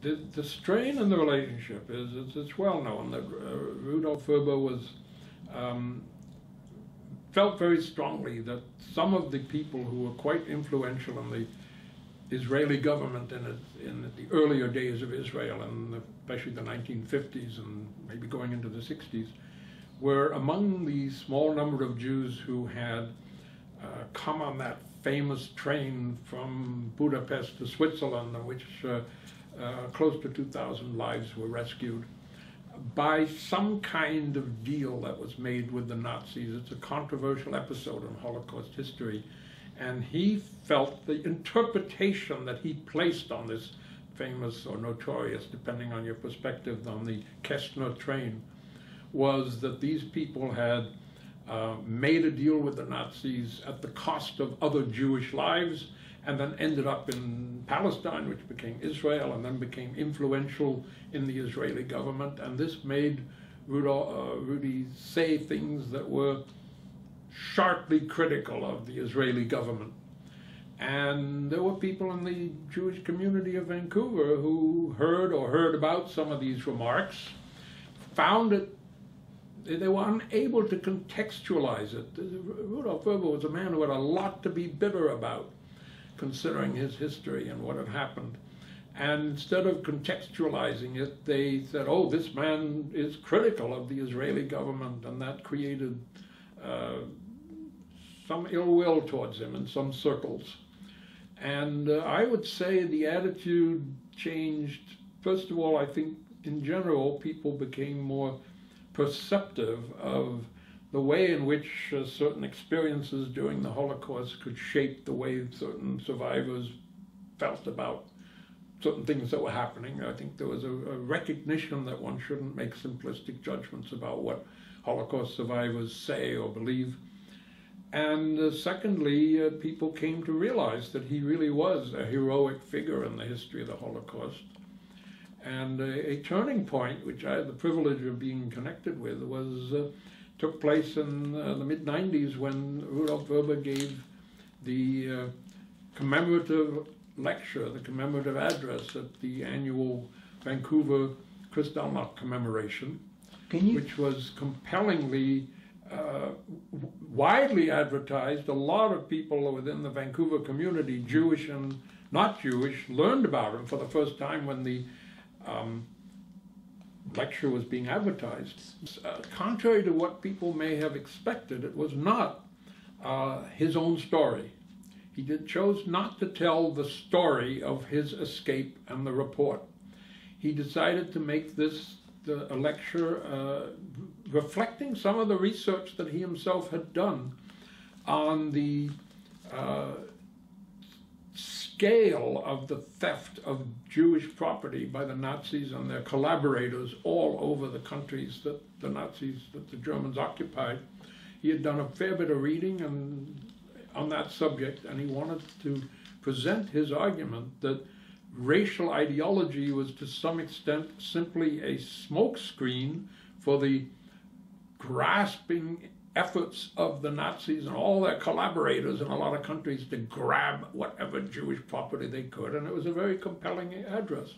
the, the strain in the relationship is it's, it's well known that uh, Rudolf Vrba was um, felt very strongly that some of the people who were quite influential in the Israeli government in, in the earlier days of Israel, and especially the 1950s and maybe going into the 60s, were among the small number of Jews who had uh, come on that famous train from Budapest to Switzerland, which uh, uh, close to 2,000 lives were rescued by some kind of deal that was made with the Nazis. It's a controversial episode in Holocaust history. And he felt the interpretation that he placed on this famous or notorious, depending on your perspective, on the Kestner train, was that these people had uh, made a deal with the Nazis at the cost of other Jewish lives and then ended up in Palestine, which became Israel, and then became influential in the Israeli government. And this made uh, Rudy say things that were sharply critical of the Israeli government. And there were people in the Jewish community of Vancouver who heard or heard about some of these remarks, found it, they were unable to contextualize it. Rudolf Vrba was a man who had a lot to be bitter about considering his history and what had happened. And instead of contextualizing it, they said, oh, this man is critical of the Israeli government, and that created uh, some ill will towards him in some circles. And uh, I would say the attitude changed. First of all, I think in general, people became more perceptive of the way in which uh, certain experiences during the Holocaust could shape the way certain survivors felt about certain things that were happening. I think there was a, a recognition that one shouldn't make simplistic judgments about what Holocaust survivors say or believe. And uh, secondly, uh, people came to realize that he really was a heroic figure in the history of the Holocaust. And uh, a turning point, which I had the privilege of being connected with, was uh, took place in uh, the mid 90s when Rudolf Vrba gave the uh, commemorative lecture, the commemorative address at the annual Vancouver Kristallnacht commemoration, which was compellingly uh, widely advertised. A lot of people within the Vancouver community, Jewish and not Jewish, learned about him for the first time when the um, lecture was being advertised. Uh, contrary to what people may have expected, it was not uh, his own story. He did, chose not to tell the story of his escape and the report. He decided to make this the, a lecture uh, reflecting some of the research that he himself had done on the uh, scale of the theft of Jewish property by the Nazis and their collaborators all over the countries that the Nazis, that the Germans occupied. He had done a fair bit of reading and, on that subject, and he wanted to present his argument that racial ideology was to some extent simply a smokescreen for the grasping efforts of the Nazis and all their collaborators in a lot of countries to grab whatever Jewish property they could, and it was a very compelling address.